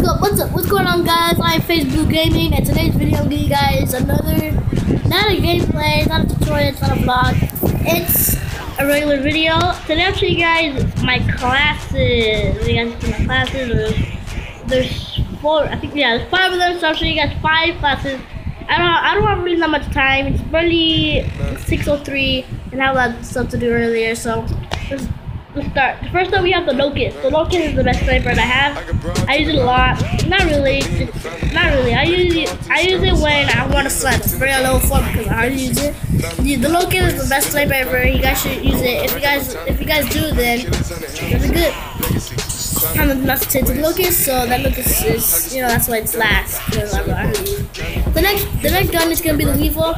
what's up? What's up? What's going on, guys? I'm FaZe Blue Gaming, and today's video I'm giving you guys another, not a gameplay, not a tutorial, it's not a vlog. It's a regular video. Today I'll show you guys my classes. You guys see my classes? There's, there's four. I think yeah, there's five of them. So I'll show you guys five classes. I don't. I don't have really that much time. It's barely 6:03, and I have a lot of stuff to do earlier. So Let's start. First up, we have the Locus. The Locus is the best sniper that I have. I use it a lot. Not really. Not really. I use it. I use it when I want to snipe. It's very low form because I hardly use it. The Locus is the best sniper ever. You guys should use it. If you guys, if you guys do, then it's good of not to the Locus, so that Locus is, you know, that's why it's last. The next, the next gun is gonna be the Weevil.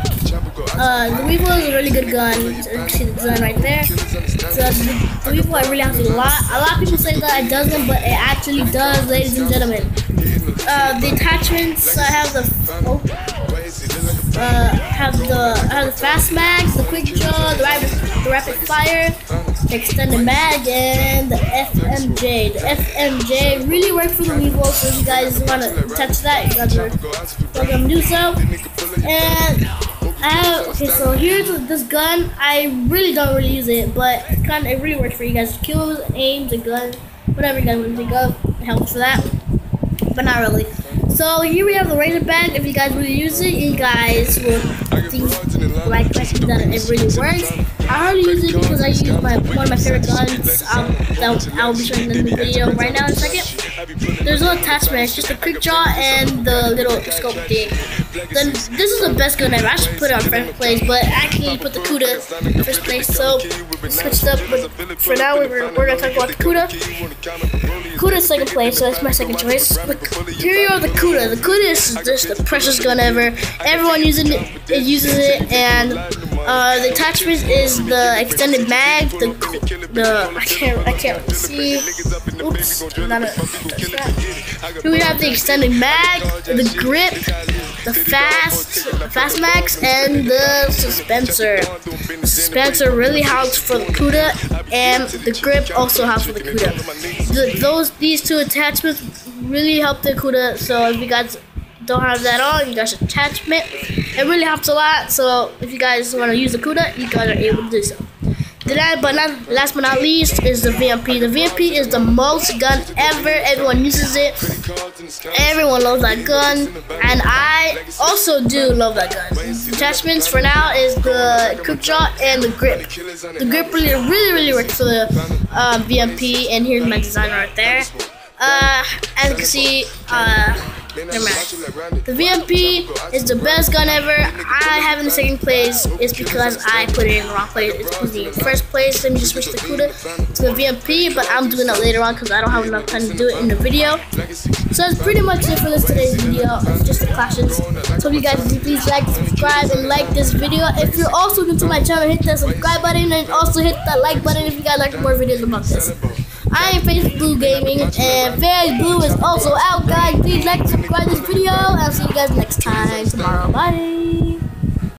Uh, the Weevil is a really good gun. See the gun right there. So the, the Weevil I really have to a lot. A lot of people say that it doesn't, but it actually does, ladies and gentlemen. Uh, the attachments, I have the. Oh, uh, have the have the fast mags, the quick draw, the rapid, the rapid fire, the extended mag, and the FMJ. The FMJ really worked for the Weevil, so if you guys want to touch that, you guys are welcome to do so. And I have, okay, so here's this gun. I really don't really use it, but it kind of it really works for you guys. Kills, aims, a gun, whatever you guys want to think of, it helps for that, but not really. So here we have the Razorback. If you guys really use it, you guys will think like that it really works. I hardly use it because I use my one of my favorite guns. Um, I'll, I'll be showing in the video right now in a second. There's no attachment. It's just a quick draw and the little scope thing. Then this is the best gun ever. I should put it on first place, but I actually put the Kuda first place. So switched up. But for now, we're, we're gonna talk about the Kuda. Kuda second place, so that's my second choice. But here are, the Kuda. The Kuda is just the precious gun ever. Everyone using it, it uses it, and uh, the attachment is the extended mag. The the I can't I can't see. Oops, not a, Here we have the extended mag, the grip, the fast fast mags, and the dispenser. The dispenser really helps for the Kuda, and the grip also helps for the Kuda. The, those these two attachments really help the Kuda. So if you guys don't have that on, you guys attachment. It really helps a lot. So if you guys want to use the Kuda, you guys are able to do so. But not last but not least is the VMP. The VMP is the most gun ever. Everyone uses it. Everyone loves that gun, and I also do love that gun. Attachments for now is the quick draw and the grip. The grip really, really, really works for the uh, VMP, and here's my design right there. Uh, as you can see, uh, the VMP is the best gun ever. I have in the second place is because I put it in the wrong place. It's supposed to be in first place. Let me just switch the Kuda to the VMP, but I'm doing that later on because I don't have enough time to do it in the video. So that's pretty much it for this today's video. It's just the clashes. So if you guys please like, subscribe, and like this video. If you're also new to my channel, hit that subscribe button and also hit that like button if you guys like more videos about this. I am FaZe Blue Gaming, and Fairy Blue is also out, guys. Please like, subscribe this video, I'll see you guys next time tomorrow. Bye.